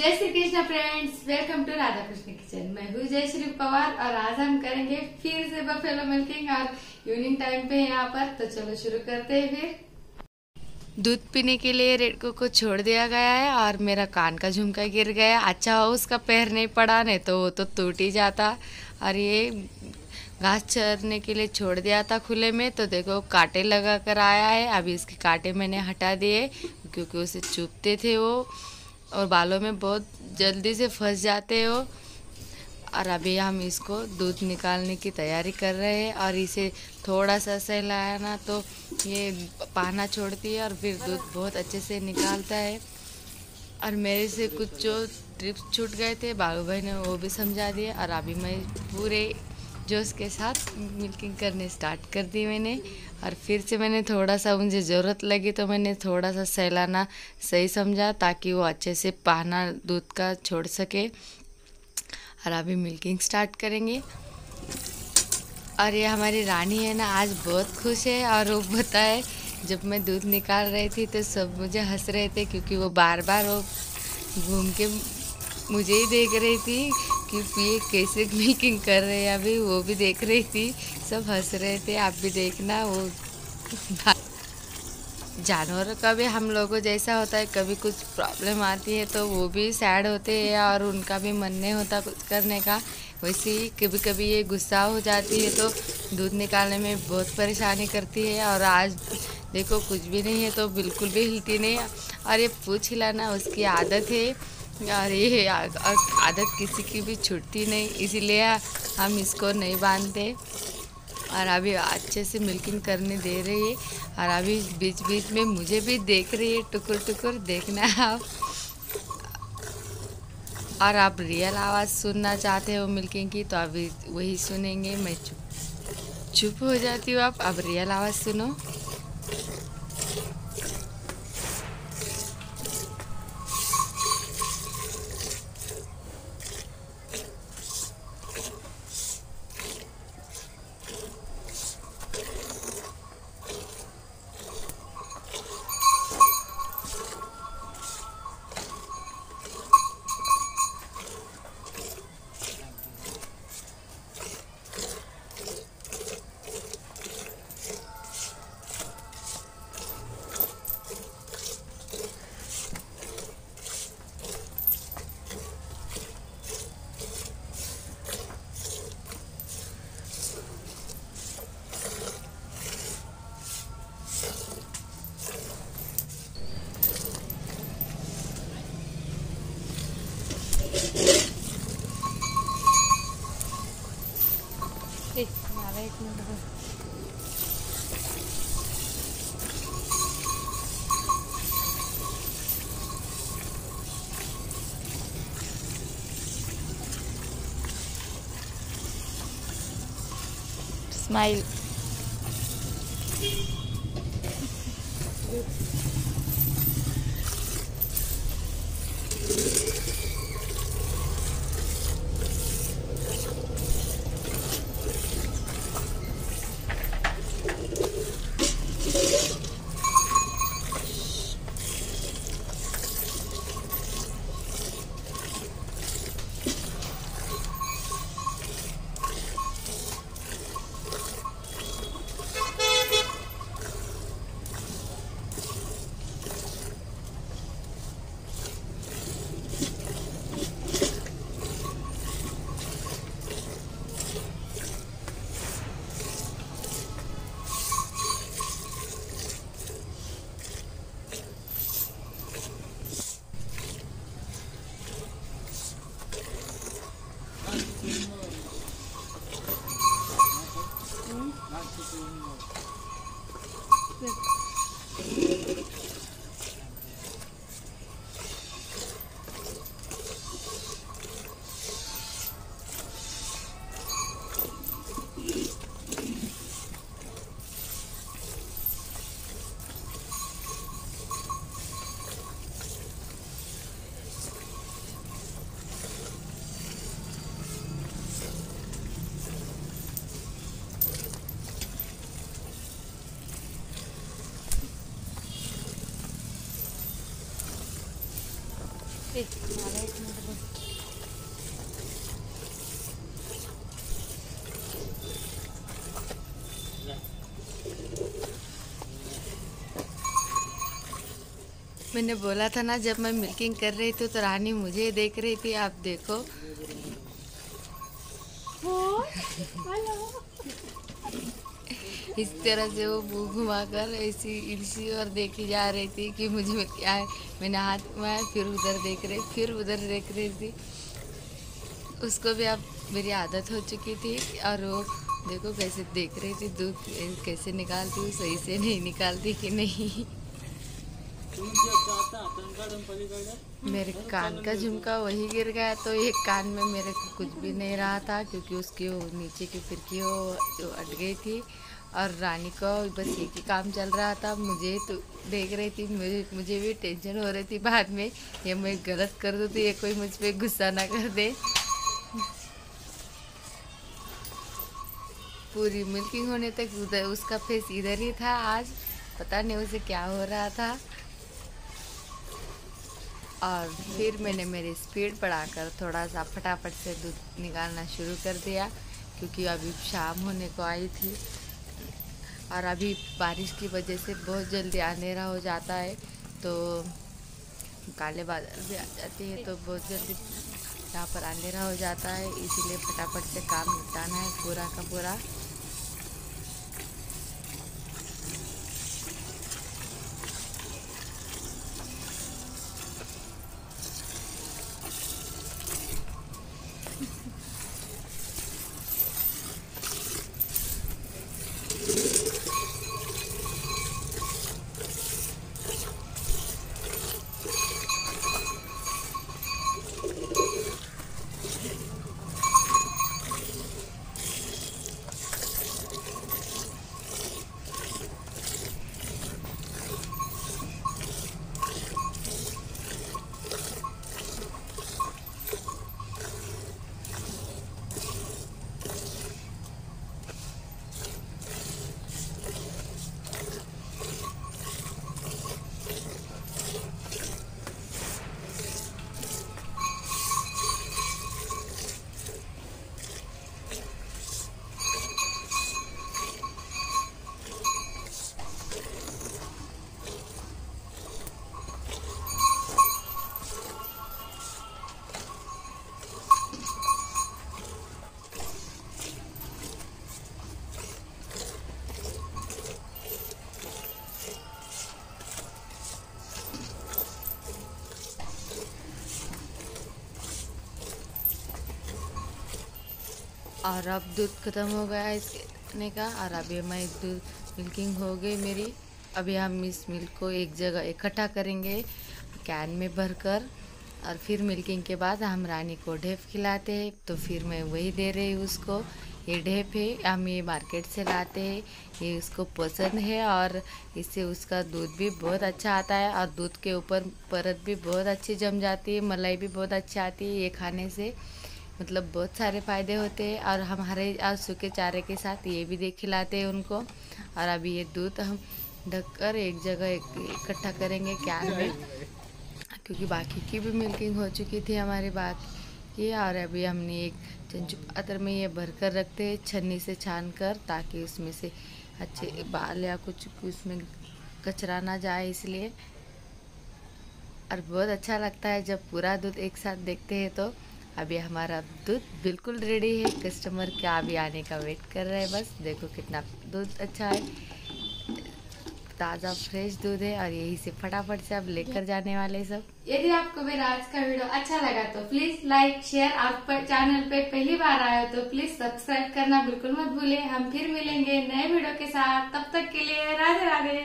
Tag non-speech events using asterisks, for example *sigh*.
Krishna friends welcome to Radha Krishna kitchen मैं हूँ जयश्री पवार और आज हम करेंगे फिर से बफेलो मिल्किंग और इवनिंग टाइम पे यहाँ पर। तो चलो शुरू करते हैं फिर। दूध पीने के लिए रेडको को छोड़ दिया गया है और मेरा कान का झुमका गिर गया। अच्छा हो उसका पैर नहीं पड़ा, नहीं तो वो तो टूट ही जाता। और ये घास चरने के लिए छोड़ दिया था खुले में तो देखो कांटे लगा कर आया है। अभी इसके कांटे मैंने हटा दिए, क्योंकि उसे चुपते थे वो। और बालों में बहुत जल्दी से फंस जाते हो। और अभी हम इसको दूध निकालने की तैयारी कर रहे हैं और इसे थोड़ा सा सहलाया ना तो ये पाना छोड़ती है और फिर दूध बहुत अच्छे से निकालता है। और मेरे से कुछ जो ट्रिप्स छूट गए थे, बाबू भाई ने वो भी समझा दिए और अभी मैं पूरे जोश के साथ मिल्किंग करने स्टार्ट कर दी मैंने। और फिर से मैंने थोड़ा सा मुझे ज़रूरत लगी तो मैंने थोड़ा सा सहलाना सही समझा ताकि वो अच्छे से पाना, दूध का छोड़ सके। और अभी मिल्किंग स्टार्ट करेंगे। और ये हमारी रानी है ना, आज बहुत खुश है और वो बताए, जब मैं दूध निकाल रही थी तो सब मुझे हंस रहे थे क्योंकि वो बार बार वो घूम के मुझे ही देख रही थी। कि ये कैसे मेकिंग कर रहे हैं अभी, वो भी देख रही थी। सब हंस रहे थे, आप भी देखना, वो *laughs* जानवरों का भी हम लोगों जैसा होता है, कभी कुछ प्रॉब्लम आती है तो वो भी सैड होते हैं और उनका भी मन नहीं होता कुछ करने का। वैसे ही कभी कभी ये गुस्सा हो जाती है तो दूध निकालने में बहुत परेशानी करती है और आज देखो कुछ भी नहीं है तो बिल्कुल भी हिलती नहीं और ये पूछ हिलाना उसकी आदत है ये आदत किसी की भी छूटती नहीं, इसीलिए हम इसको नहीं बांधते। और अभी अच्छे से मिल्किंग करने दे रही है, और अभी बीच बीच में मुझे भी देख रही है टुकुर टुकुर देखना आप। और आप रियल आवाज़ सुनना चाहते हो मिल्किंग की तो अभी वही सुनेंगे, मैं चुप चुप हो जाती हूँ आप, अब रियल आवाज़ सुनो। Smile. *laughs* मैंने बोला था ना, जब मैं मिल्किंग कर रही थी तो रानी मुझे देख रही थी, आप देखो। इस तरह से वो मुँह घुमाकर ऐसी इसी और देखी जा रही थी कि मुझे क्या है। मैंने हाथ घुमाया, फिर उधर देख रही, फिर उधर देख रही थी। उसको भी अब मेरी आदत हो चुकी थी और वो देखो कैसे देख रही थी दूध कैसे निकालती हूँ सही से नहीं निकालती कि नहीं। मेरे कान का झुमका वही गिर गया तो एक कान में मेरे को कुछ भी नहीं रहा था, क्योंकि उसकी नीचे की फिरकी वो अट गई थी और रानी को बस एक ही काम चल रहा था। मुझे तो देख रही थी, मुझे मुझे भी टेंशन हो रही थी बाद में। ये मैं गलत कर दूँ तो ये कोई मुझ पर गुस्सा ना कर दे। पूरी मिल्किंग होने तक उधर, उसका फेस इधर ही था आज। पता नहीं उसे क्या हो रहा था। और फिर मैंने मेरी स्पीड बढ़ाकर थोड़ा सा फटाफट से दूध निकालना शुरू कर दिया, क्योंकि अभी शाम होने को आई थी। और अभी बारिश की वजह से बहुत जल्दी अंधेरा हो जाता है तो काले बादल भी आ जाते हैं तो बहुत जल्दी यहाँ पर अंधेरा हो जाता है, इसीलिए फटाफट से काम निपटाना है पूरा का पूरा। और अब दूध ख़त्म हो गया इसने का, और अभी हमारी दूध मिल्किंग हो गई मेरी। अभी हम इस मिल्क को एक जगह इकट्ठा करेंगे कैन में भरकर, और फिर मिल्किंग के बाद हम रानी को ढेप खिलाते हैं। तो फिर मैं वही दे रही हूँ उसको। ये ढेप है, हम ये मार्केट से लाते हैं। ये उसको पसंद है, और इससे उसका दूध भी बहुत अच्छा आता है, और दूध के ऊपर परत भी बहुत अच्छी जम जाती है, मलाई भी बहुत अच्छी आती है ये खाने से। मतलब बहुत सारे फ़ायदे होते हैं और हमारे आज सूखे चारे के साथ ये भी देख खिलाते हैं उनको। और अभी ये दूध हम ढककर एक जगह इकट्ठा करेंगे कैन में। क्योंकि बाकी की भी मिल्किंग हो चुकी थी हमारे बात की और अभी हमने एक चंचू पात्र में ये भर कर रखते हैं छन्नी से छान कर ताकि उसमें से अच्छे बाल या कुछ उसमें कचरा ना जाए इसलिए। और बहुत अच्छा लगता है जब पूरा दूध एक साथ देखते हैं तो। अभी हमारा दूध बिल्कुल रेडी है। कस्टमर क्या अभी आने का वेट कर रहे हैं बस। देखो कितना दूध अच्छा है। ताज़ा फ्रेश दूध है और यही से फटाफट से अब लेकर जाने वाले सब। यदि आपको मेरा आज का वीडियो अच्छा लगा तो प्लीज़ लाइक शेयर आप पर चैनल पे पहली बार आए हो तो प्लीज़ सब्सक्राइब करना बिल्कुल मत भूले हम फिर मिलेंगे नए वीडियो के साथ। तब तक के लिए राधे राधे